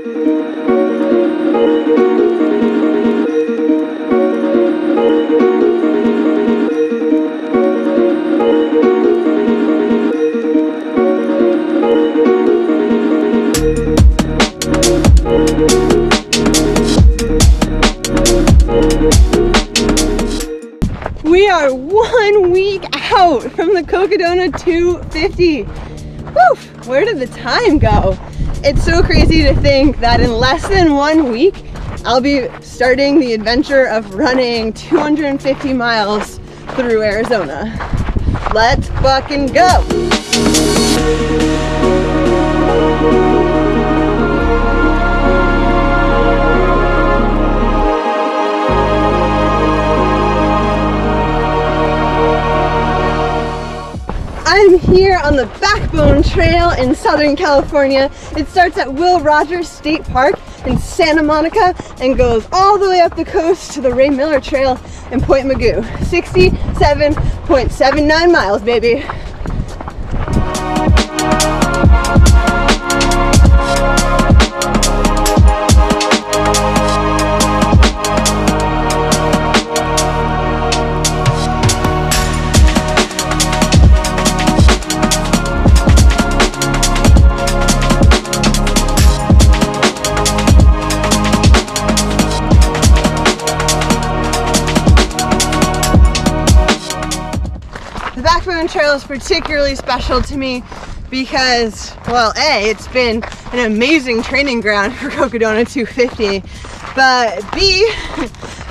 We are one week out from the Cocodona 250. Woof, where did the time go? It's so crazy to think that in less than one week, I'll be starting the adventure of running 250 miles through Arizona. Let's fucking go. I'm here on the Backbone Trail in Southern California. It starts at Will Rogers State Park in Santa Monica and goes all the way up the coast to the Ray Miller Trail in Point Mugu. 67.79 miles, baby. The Trail is particularly special to me because, well, A, it's been an amazing training ground for Cocodona 250, but B,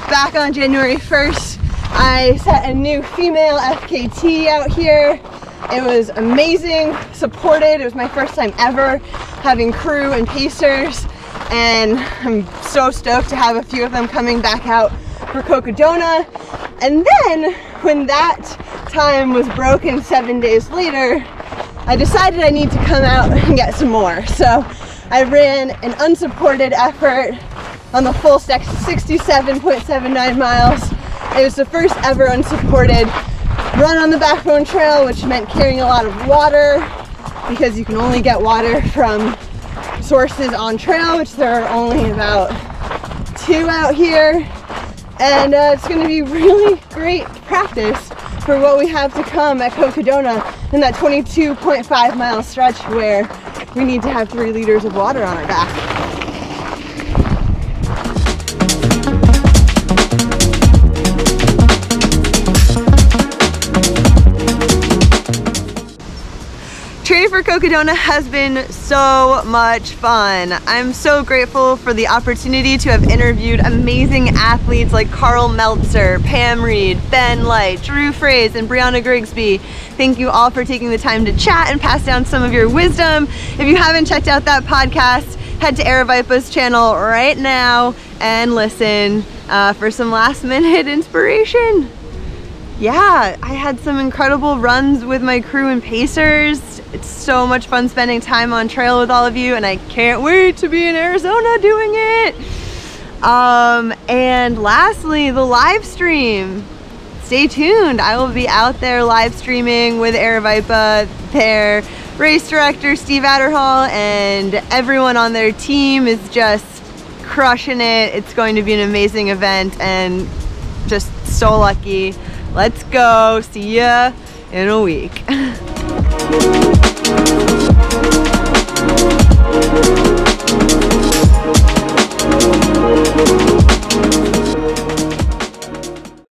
back on January 1st, I set a new female FKT out here. It was amazing, supported. It was my first time ever having crew and pacers, and I'm so stoked to have a few of them coming back out for Cocodona. And then when that time was broken seven days later, I decided I need to come out and get some more. So I ran an unsupported effort on the full stack 67.79 miles. It was the first ever unsupported run on the Backbone Trail, which meant carrying a lot of water because you can only get water from sources on trail, which there are only about two out here. And uh, it's going to be really great practice for what we have to come at Cocodona in that 22.5 mile stretch where we need to have three liters of water on our back. Cocodona has been so much fun. I'm so grateful for the opportunity to have interviewed amazing athletes like Karl Meltzer, Pam Reed, Ben Light, Drew Fraze, and Brianna Grigsby. Thank you all for taking the time to chat and pass down some of your wisdom. If you haven't checked out that podcast, head to Aravaipa's channel right now and listen uh, for some last minute inspiration yeah, I had some incredible runs with my crew and pacers. It's so much fun spending time on trail with all of you and I can't wait to be in Arizona doing it. Um, and lastly, the live stream. Stay tuned. I will be out there live streaming with Air Aravaipa, their race director, Steve Adderhall, and everyone on their team is just crushing it. It's going to be an amazing event and just so lucky. Let's go. See ya in a week. Thank you.